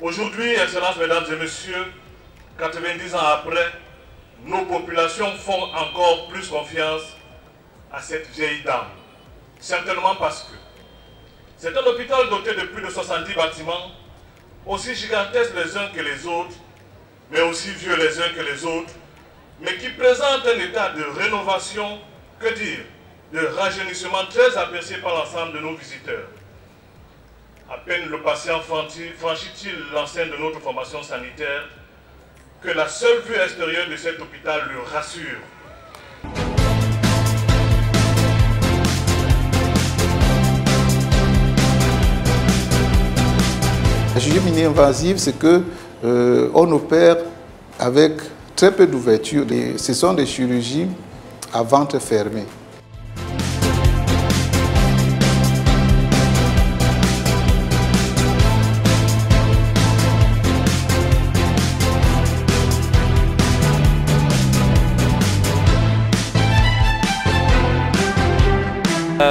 Aujourd'hui, Excellences, Mesdames et Messieurs, 90 ans après, nos populations font encore plus confiance à cette vieille dame. Certainement parce que c'est un hôpital doté de plus de 70 bâtiments, aussi gigantesques les uns que les autres, mais aussi vieux les uns que les autres, mais qui présente un état de rénovation, que dire, de rajeunissement très apprécié par l'ensemble de nos visiteurs. À peine le patient franchit-il l'enceinte de notre formation sanitaire que la seule vue extérieure de cet hôpital le rassure. La chirurgie mini-invasive, c'est que euh, opère avec très peu d'ouverture. Ce sont des chirurgies à ventre fermé.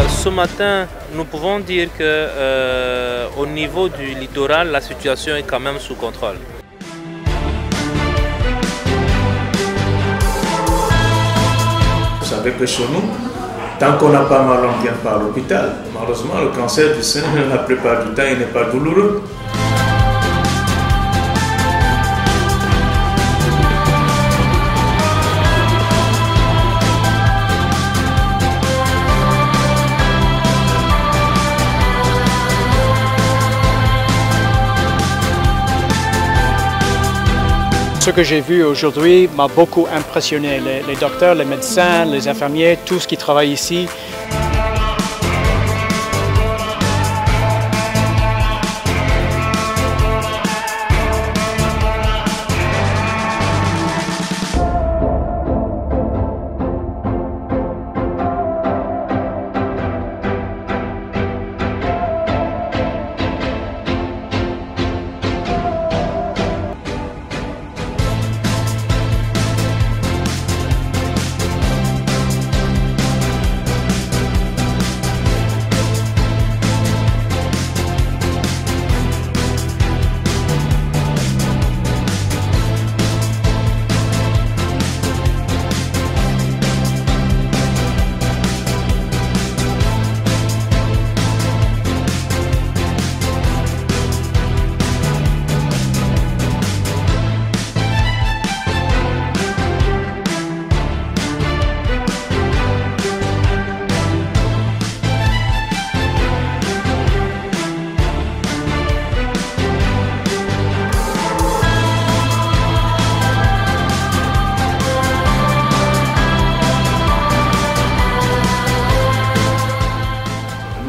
Ce matin, nous pouvons dire que euh, au niveau du littoral, la situation est quand même sous contrôle. Vous savez que chez nous, tant qu'on n'a pas mal, on vient pas à l'hôpital. Malheureusement, le cancer du sein, la plupart du temps, il n'est pas douloureux. Ce que j'ai vu aujourd'hui m'a beaucoup impressionné. Les, docteurs, les médecins, les infirmiers, tout ce qui travaille ici.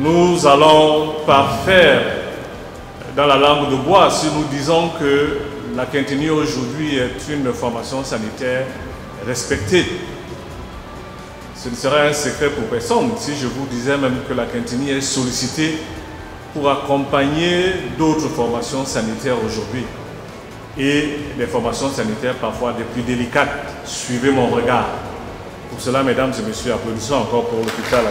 Nous allons parfaire dans la langue de bois si nous disons que la Quintinie aujourd'hui est une formation sanitaire respectée. Ce ne serait un secret pour personne si je vous disais même que la Quintinie est sollicitée pour accompagner d'autres formations sanitaires aujourd'hui et des formations sanitaires parfois des plus délicates. Suivez mon regard. Pour cela, mesdames et messieurs, applaudissons encore pour l'hôpital.